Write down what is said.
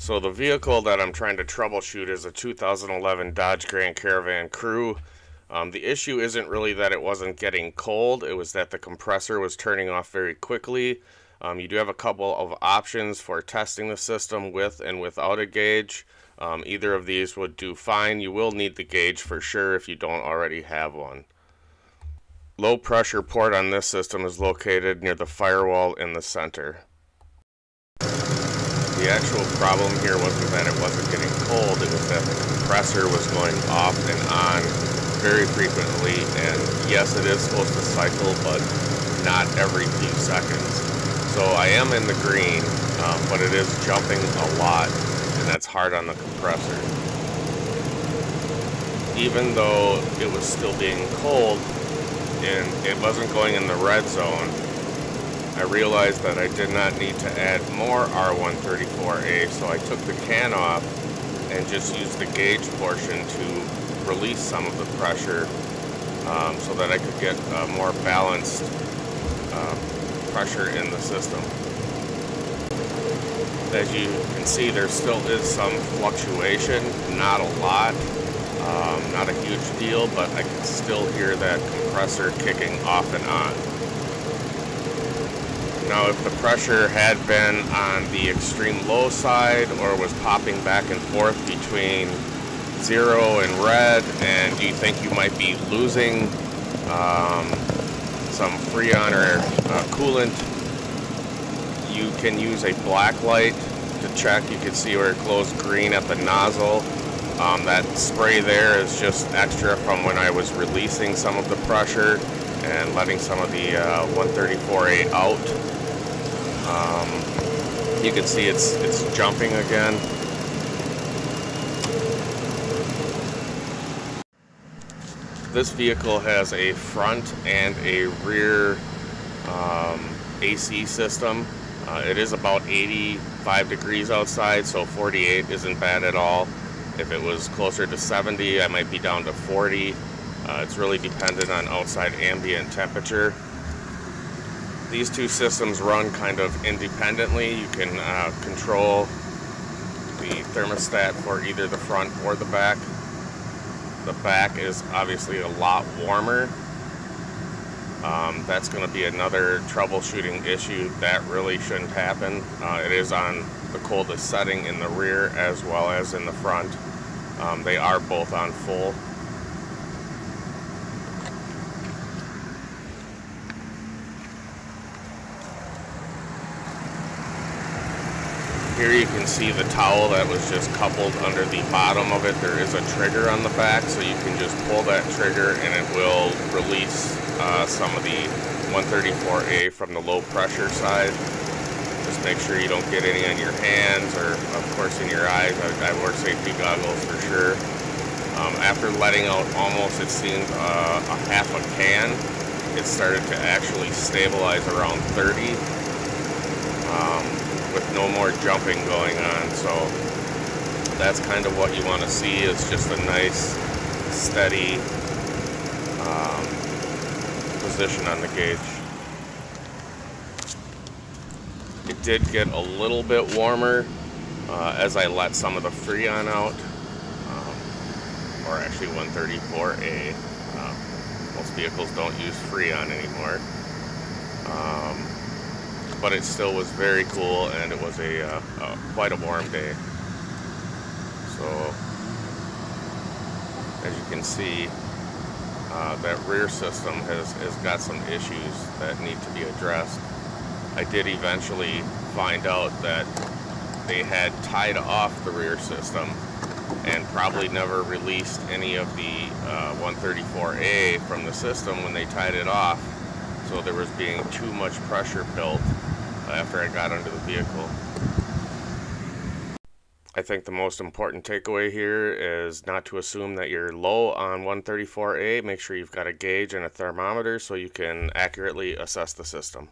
So the vehicle that I'm trying to troubleshoot is a 2011 Dodge Grand Caravan Crew. Um, the issue isn't really that it wasn't getting cold, it was that the compressor was turning off very quickly. Um, you do have a couple of options for testing the system with and without a gauge. Um, either of these would do fine. You will need the gauge for sure if you don't already have one. Low pressure port on this system is located near the firewall in the center. The actual problem here wasn't that it wasn't getting cold, it was that the compressor was going off and on very frequently, and yes, it is supposed to cycle, but not every few seconds. So I am in the green, um, but it is jumping a lot, and that's hard on the compressor. Even though it was still being cold, and it wasn't going in the red zone, I realized that I did not need to add more R134A, so I took the can off and just used the gauge portion to release some of the pressure um, so that I could get a more balanced uh, pressure in the system. As you can see, there still is some fluctuation, not a lot, um, not a huge deal, but I can still hear that compressor kicking off and on. Now, if the pressure had been on the extreme low side or was popping back and forth between zero and red, and you think you might be losing um, some Freon or uh, coolant, you can use a black light to check. You can see where it glows green at the nozzle. Um, that spray there is just extra from when I was releasing some of the pressure and letting some of the uh, 134A out. Um, you can see it's it's jumping again. This vehicle has a front and a rear um, AC system. Uh, it is about 85 degrees outside, so 48 isn't bad at all. If it was closer to 70, I might be down to 40. Uh, it's really dependent on outside ambient temperature. These two systems run kind of independently. You can uh, control the thermostat for either the front or the back. The back is obviously a lot warmer. Um, that's going to be another troubleshooting issue. That really shouldn't happen. Uh, it is on the coldest setting in the rear as well as in the front. Um, they are both on full. Here you can see the towel that was just coupled under the bottom of it. There is a trigger on the back, so you can just pull that trigger and it will release uh, some of the 134A from the low pressure side. Just make sure you don't get any on your hands or, of course, in your eyes. I, I wear safety goggles for sure. Um, after letting out almost, it seemed, uh, a half a can, it started to actually stabilize around 30. Um, with no more jumping going on. So that's kind of what you want to see is just a nice, steady um, position on the gauge. It did get a little bit warmer uh, as I let some of the Freon out, um, or actually 134A. Uh, most vehicles don't use Freon anymore. Um, but it still was very cool and it was a uh, uh, quite a warm day. So as you can see, uh, that rear system has, has got some issues that need to be addressed. I did eventually find out that they had tied off the rear system and probably never released any of the uh, 134A from the system when they tied it off. So there was being too much pressure built uh, after I got under the vehicle. I think the most important takeaway here is not to assume that you're low on 134A. Make sure you've got a gauge and a thermometer so you can accurately assess the system.